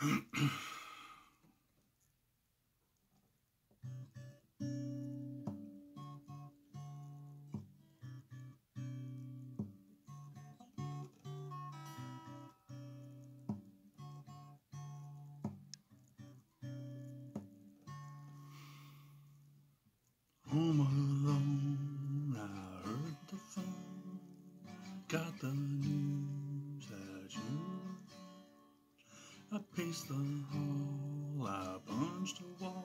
Home alone, I heard the phone. Got the I paced the hall, I punched a wall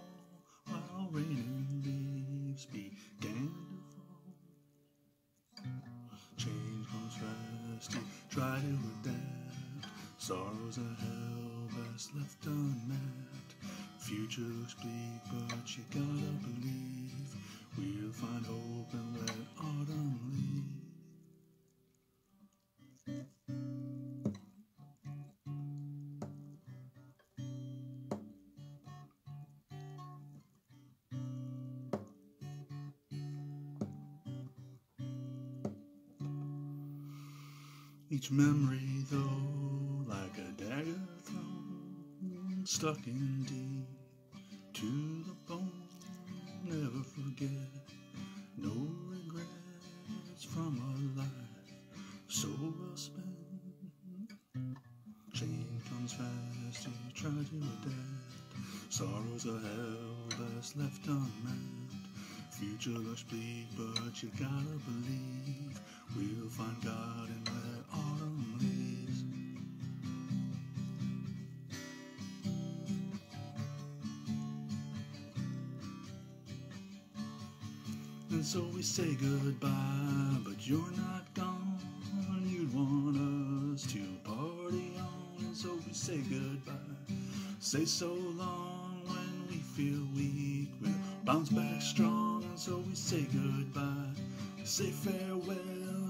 while raining leaves began to fall. Change comes fast, you try to adapt. Sorrows are hell best left unmapped. Future looks bleak, but you gotta believe we'll find hope and let autumn Each memory, though, like a dagger thrown, stuck in deep to the bone. Never forget, no regrets from a life so well spent. Change comes fast, you try to adapt. Sorrows are hell that's left unmapped. Future looks bleak, but you gotta believe And so we say goodbye, but you're not gone. You'd want us to party on, and so we say goodbye. Say so long when we feel weak, we'll bounce back strong, and so we say goodbye. Say farewell,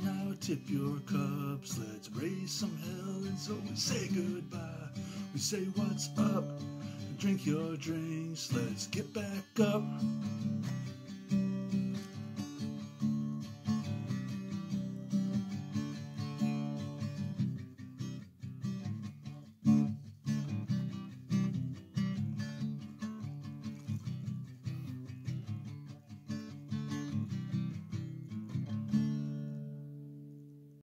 now tip your cups, let's raise some hell, and so we say goodbye. We say what's up, drink your drinks, let's get back up.